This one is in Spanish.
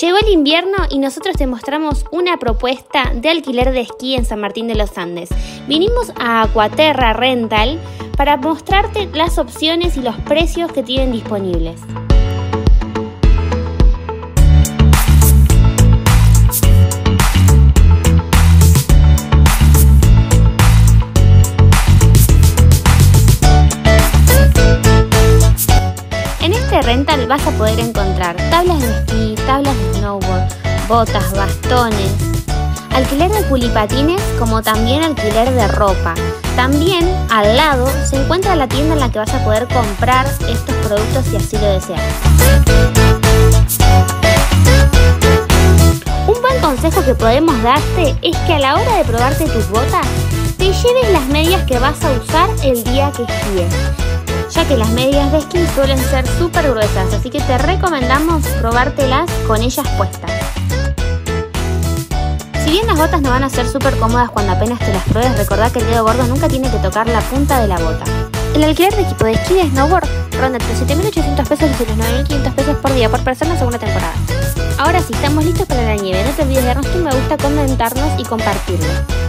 Llegó el invierno y nosotros te mostramos una propuesta de alquiler de esquí en San Martín de los Andes. Vinimos a Aquaterra Rental para mostrarte las opciones y los precios que tienen disponibles. Este rental vas a poder encontrar tablas de esquí, tablas de snowboard, botas, bastones, alquiler de pulipatines como también alquiler de ropa. También al lado se encuentra la tienda en la que vas a poder comprar estos productos si así lo deseas. Un buen consejo que podemos darte es que a la hora de probarte tus botas, te lleves las medias que vas a usar el día que esquíes ya que las medias de esquí suelen ser súper gruesas, así que te recomendamos probártelas con ellas puestas. Si bien las botas no van a ser súper cómodas cuando apenas te las pruebes, recordá que el dedo gordo nunca tiene que tocar la punta de la bota. El alquiler de equipo de esquí de snowboard ronda entre 7.800 pesos y los 9.500 pesos por día por persona según la temporada. Ahora sí, estamos listos para la nieve. No te olvides de darnos tu me gusta, comentarnos y compartirlo.